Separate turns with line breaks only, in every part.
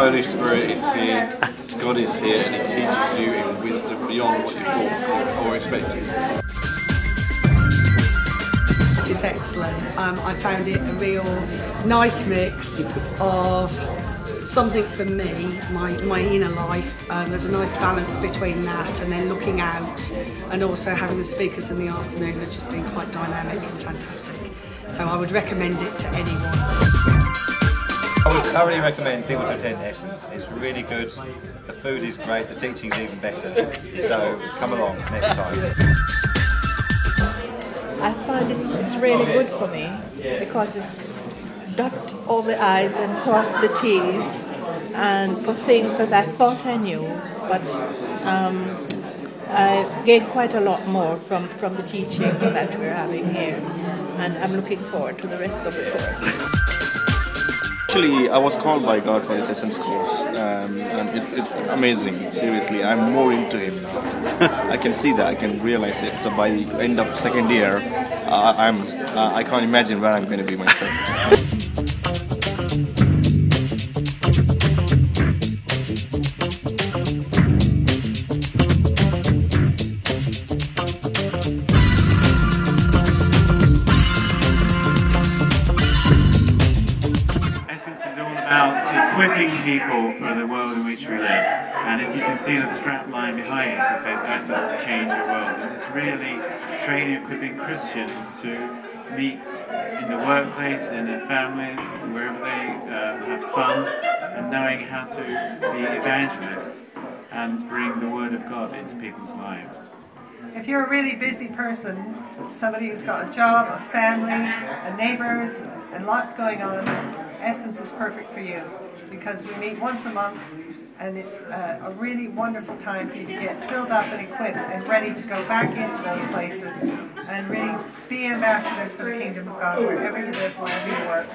Holy Spirit is here, God is here, and He teaches you in wisdom beyond what you thought or expected.
This is excellent. Um, I found it a real nice mix of something for me, my, my inner life. Um, there's a nice balance between that and then looking out and also having the speakers in the afternoon has just been quite dynamic and fantastic. So I would recommend it to anyone.
I would thoroughly recommend people to attend Essence. It's really good. The food is great. The teaching is even better. So come along next time.
I find it's, it's really good for me because it's dot all the I's and cross the T's and for things that I thought I knew, but um, I gained quite a lot more from, from the teaching that we're having here and I'm looking forward to the rest of the course.
Actually, I was called by God for this Essence course, um, and it's, it's amazing. Seriously, I'm more into Him now. I can see that. I can realize it. So by the end of second year, uh, I'm uh, I can't imagine where I'm going to be myself.
about equipping people for the world in which we live. And if you can see the strap line behind us, it says Essence, change your world. And it's really training, equipping Christians to meet in the workplace, in their families, wherever they uh, have fun, and knowing how to be evangelists and bring the Word of God into people's lives.
If you're a really busy person, somebody who's got a job, a family, a neighbors, and lots going on, Essence is perfect for you because we meet once a month and it's a, a really wonderful time for you to get filled up and equipped and ready to go back into those places and really be ambassadors for the kingdom of God wherever you live, wherever you work,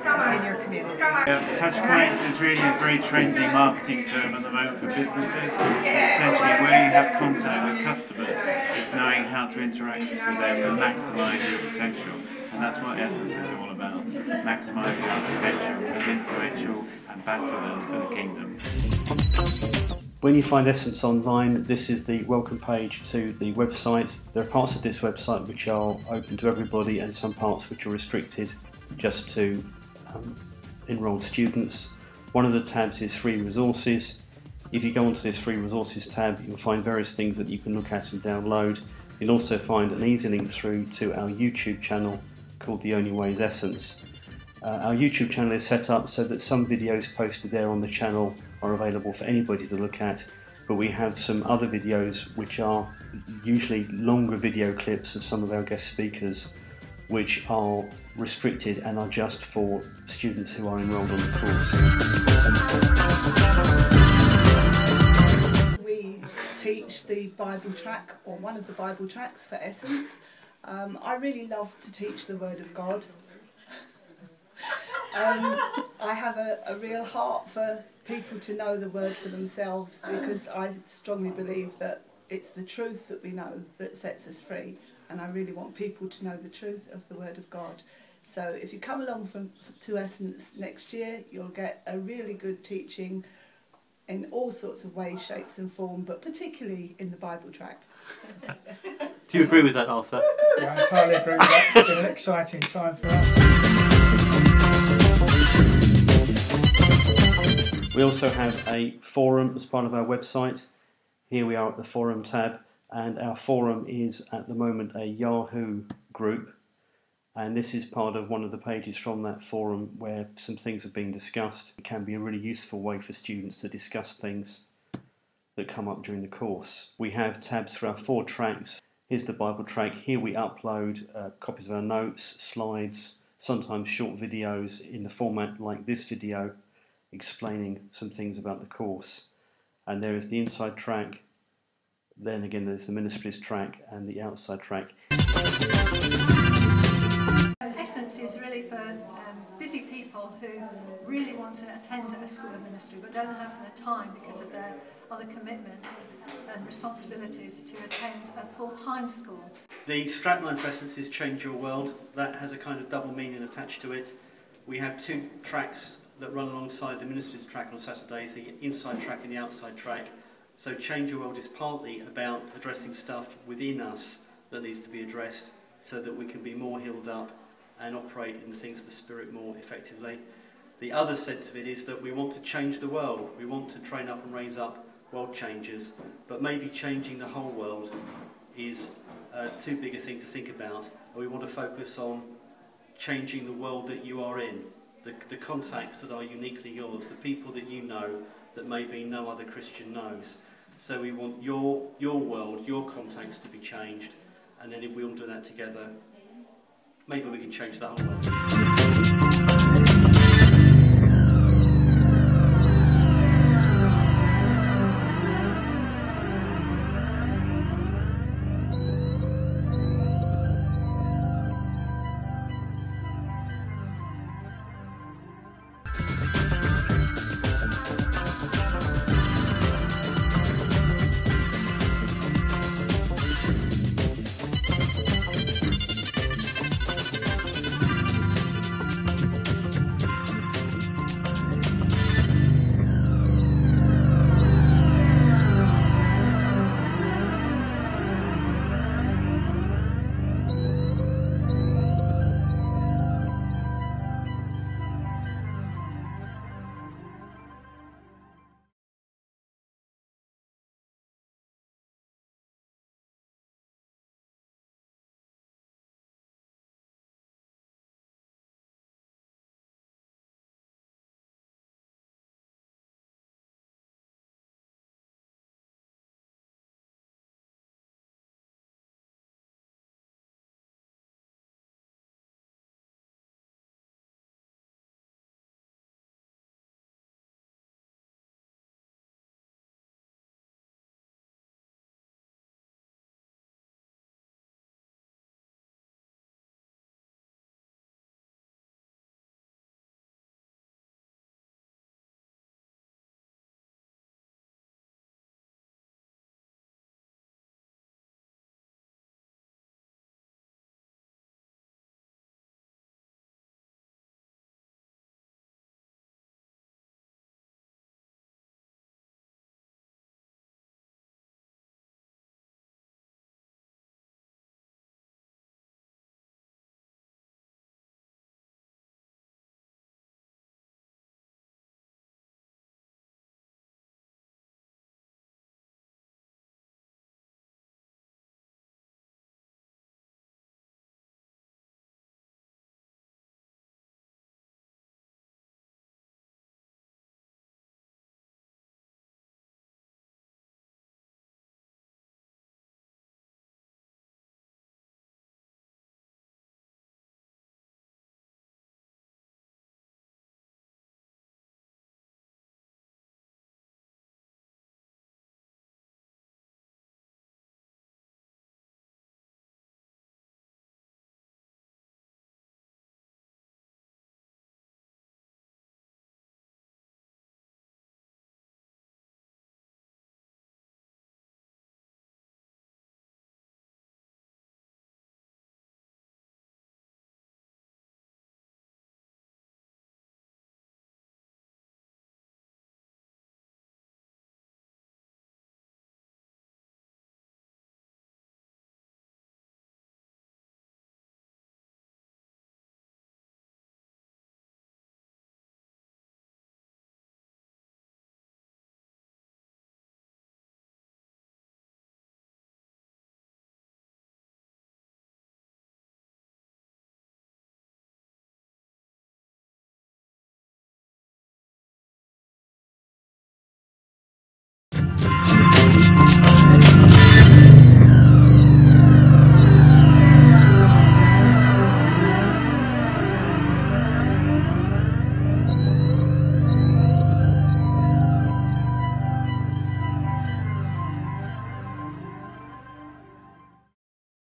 in your community.
Uh, touch points is really a very trendy marketing term at the moment for businesses. Essentially, where you have contact with customers, it's knowing how to interact with them and maximise your potential. And that's what Essence is all about, maximising our potential as influential ambassadors for the kingdom.
When you find Essence online, this is the welcome page to the website. There are parts of this website which are open to everybody and some parts which are restricted just to um, enrolled students. One of the tabs is free resources. If you go onto this free resources tab, you'll find various things that you can look at and download. You'll also find an easy link through to our YouTube channel called The Only Way is Essence. Uh, our YouTube channel is set up so that some videos posted there on the channel are available for anybody to look at, but we have some other videos which are usually longer video clips of some of our guest speakers which are restricted and are just for students who are enrolled on the course.
We teach the Bible track or one of the Bible tracks for Essence. Um, I really love to teach the Word of God. Um, I have a, a real heart for people to know the Word for themselves because I strongly believe that it's the truth that we know that sets us free, and I really want people to know the truth of the Word of God. So if you come along from, to Essence next year, you'll get a really good teaching in all sorts of ways, shapes, and form, but particularly in the Bible track.
Do you agree with that, Arthur?
Yeah, I entirely agree with that. It's been an exciting time for us.
We also have a forum as part of our website. Here we are at the forum tab, and our forum is at the moment a Yahoo group, and this is part of one of the pages from that forum where some things have been discussed. It can be a really useful way for students to discuss things that come up during the course. We have tabs for our four tracks. Here's the Bible track. Here we upload uh, copies of our notes, slides, sometimes short videos in the format like this video explaining some things about the course. And there is the inside track, then again there's the ministries track and the outside track.
Essence is really for um, busy people who really want to attend a school of ministry but don't have the time because of their other commitments and responsibilities to attend a full-time school.
The strapline for Essence is Change Your World. That has a kind of double meaning attached to it. We have two tracks that run alongside the ministers' track on Saturdays, the inside track and the outside track. So Change Your World is partly about addressing stuff within us that needs to be addressed so that we can be more healed up and operate in the things of the Spirit more effectively. The other sense of it is that we want to change the world. We want to train up and raise up world changers, but maybe changing the whole world is uh, too big a thing to think about. We want to focus on changing the world that you are in, the, the contacts that are uniquely yours, the people that you know that maybe no other Christian knows. So we want your, your world, your contacts to be changed, and then if we all do that together, maybe we can change that world.